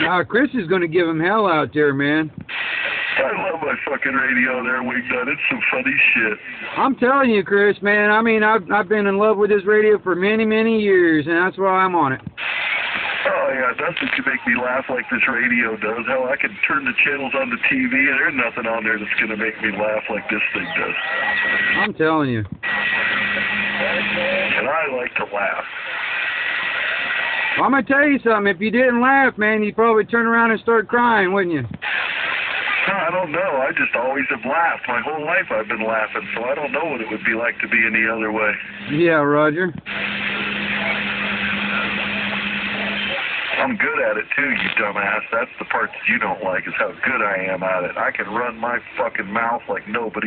Now Chris is going to give him hell out there, man. I love my fucking radio there, Wingnut. It's some funny shit. I'm telling you, Chris, man. I mean, I've I've been in love with this radio for many, many years, and that's why I'm on it. Oh yeah, nothing can make me laugh like this radio does. Hell, I can turn the channels on the TV and there's nothing on there that's gonna make me laugh like this thing does. I'm telling you. I like to laugh. Well, I'm gonna tell you something. If you didn't laugh, man, you'd probably turn around and start crying, wouldn't you? I don't know. I just always have laughed. My whole life I've been laughing, so I don't know what it would be like to be any other way. Yeah, Roger. I'm good at it too, you dumbass. That's the part that you don't like is how good I am at it. I can run my fucking mouth like nobody.